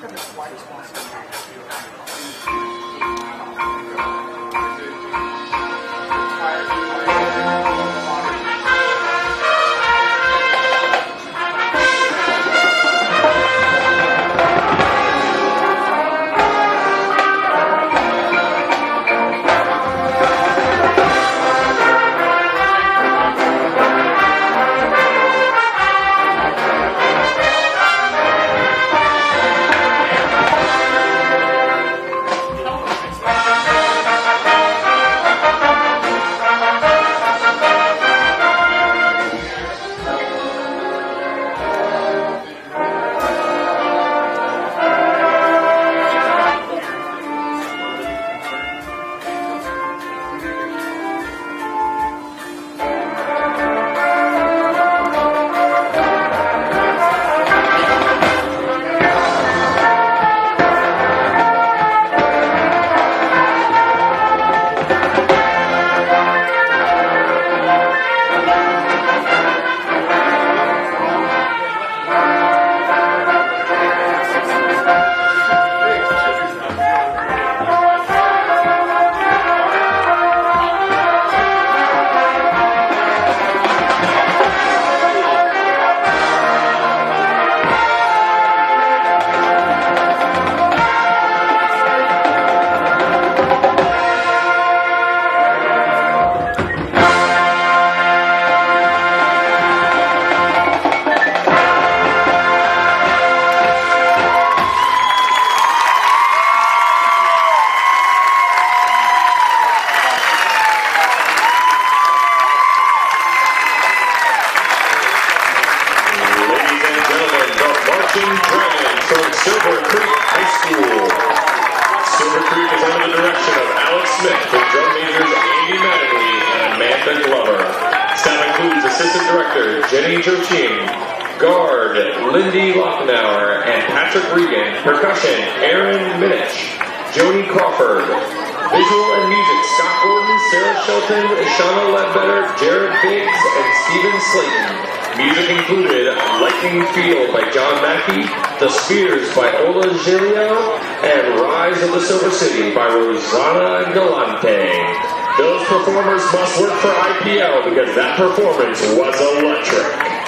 That is why it's possible. Drum majors Andy Mattingly and Amanda Glover. Staff includes Assistant Director Jenny Joching, Guard Lindy Lochnauer and Patrick Regan, Percussion Aaron Minich, Joni Crawford, Visual and Music Scott Gordon, Sarah Shelton, Shauna Ledbetter, Jared Biggs, and Stephen Slayton. Music included Lightning Field by John Mackey, The Spheres by Ola Gjeilo, and Rise of the Silver City by Rosanna Galante. Those performers must work for IPL because that performance was electric.